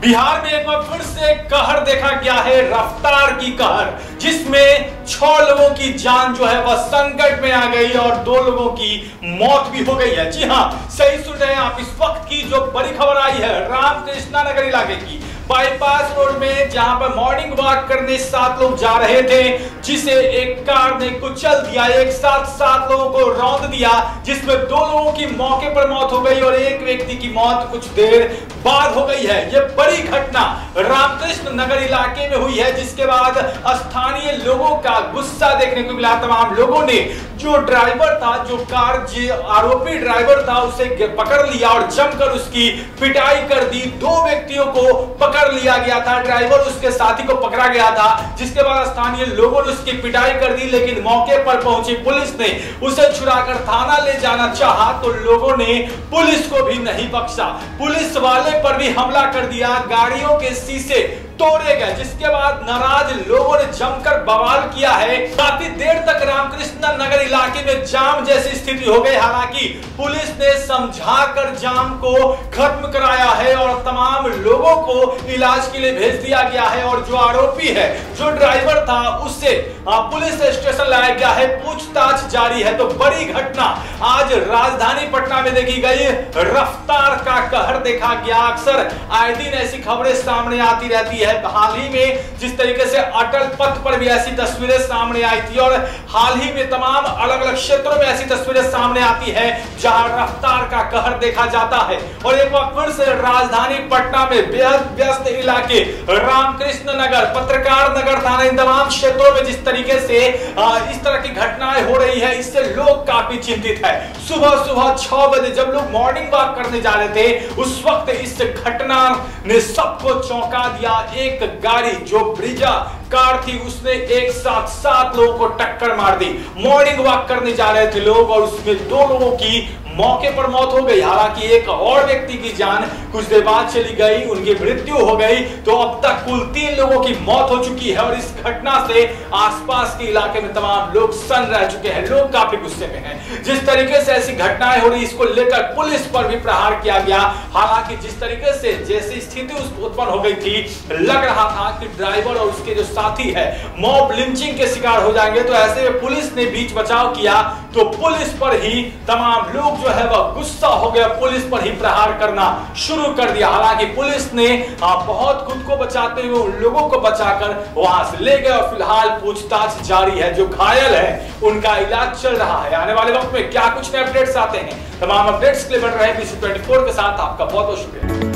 बिहार में एक बार फिर से कहर देखा गया है, रफ्तार की कहर, जिसमें छह लोगों की जान जो है वह संकट में आ गई और दो लोगों की मौत भी हो गई है। जी हाँ सही सुन रहे हैं आप इस वक्त की जो बड़ी खबर आई है, रामकृष्णा नगर इलाके की। बाईपास रोड में जहाँ पर मॉर्निंग वॉक करने सात लोग जा रहे थे, जिसे एक कार ने कुचल दिया, एक साथ सात लोगों को रौंद दिया, जिसमें दो लोगों की मौके पर मौत हो गई और एक व्यक्ति की मौत कुछ देर बाद हो गई है। यह बड़ी घटना रामकृष्ण नगर इलाके में हुई है, जिसके बाद स्थानीय लोगों का गुस्सा देखने को मिला। तमाम लोगों ने जो ड्राइवर था, जो कार आरोपी ड्राइवर था, उसे पकड़ लिया और जमकर उसकी पिटाई कर दी। दो व्यक्तियों को पकड़ लिया गया था, ड्राइवर उसके साथी को पकड़ा गया था, जिसके बाद स्थानीय लोगों ने उसकी पिटाई कर दी, लेकिन मौके पर पहुँची पुलिस ने उसे छुड़ाकर थाना ले जाना चाहा तो लोगों ने पुलिस को भी नहीं बख्शा। पुलिस वाले पर भी हमला कर दिया, गाड़ियों के शीशे तोड़े गए, जिसके बाद नाराज़ लोगों ने जमकर बवाल किया है। काफ़ी देर तक रामकृष्ण नगर इलाके में जाम जैसी स्थिति हो गई, हालाँकि पुलिस ने समझाकर जाम को खत्म कराया है। तमाम लोगों को इलाज के लिए भेज दिया गया है और जो आरोपी है, जो ड्राइवर था, उससे पुलिस स्टेशन लाया गया है। पूछताछ जारी है। तो बड़ी घटना आज राजधानी पटना में देखी गई। रफ्तार का कहर देखा गया। अक्सर आए दिन ऐसी खबरें सामने आती रहती है। हाल ही में जिस तरीके से अटल पथ पर भी ऐसी तस्वीरें सामने आई थी और हाल ही में तमाम अलग अलग क्षेत्रों में ऐसी तस्वीरें सामने आती है, जहाँ रफ्तार का कहर देखा जाता है। और एक बार फिर से राजधानी पटना में बेहद व्यस्त इलाके, रामकृष्ण नगर, पत्रकार नगर थाना, इन तमाम क्षेत्रों में जिस तरीके से इस तरह की घटनाएँ हो रही है, इससे लोग काफ़ी चिंतित है। सुबह सुबह छह बजे जब लोग मॉर्निंग वॉक करने जा रहे थे, उस वक्त इस घटना ने सबको चौंका दिया। एक गाड़ी, जो ब्रिजा कार थी, उसने एक साथ सात लोगों को टक्कर मार दी। मॉर्निंग वॉक करने जा रहे थे लोग और उसमें दो लोगों की मौके पर मौत हो गई। हालाँकि एक और व्यक्ति की जान कुछ देर बाद चली गई, उनकी मृत्यु हो गई। तो अब तक कुल तीन लोगों की मौत हो चुकी है और इस घटना से आसपास के इलाके में तमाम लोग सन रह चुके हैं। लोग काफ़ी गुस्से में हैं। जिस तरीके से ऐसी घटनाएँ हो रही, इसको लेकर पुलिस पर भी प्रहार किया गया। हालाँकि जिस तरीके से जैसी स्थिति उत्पन्न हो गई थी, लग रहा था कि ड्राइवर और उसके जो साथी है, मॉब लिंचिंग के शिकार हो जाएँगे। तो ऐसे में पुलिस ने बीच बचाव किया। तो पुलिस पर ही तमाम लोग जो है वह गुस्सा हो गया। पुलिस पर ही प्रहार करना शुरू कर दिया। हालाँकि पुलिस ने बहुत खुद को बचाते हुए उन लोगों को बचाकर वहाँ से ले गए और फ़िलहाल पूछताछ जारी है। जो घायल है, उनका इलाज चल रहा है। आने वाले वक्त में क्या कुछ नए अपडेट्स आते हैं, तमाम अपडेट्स के लिए बढ़ रहे हैं बीसी के साथ। आपका बहुत बहुत शुक्रिया।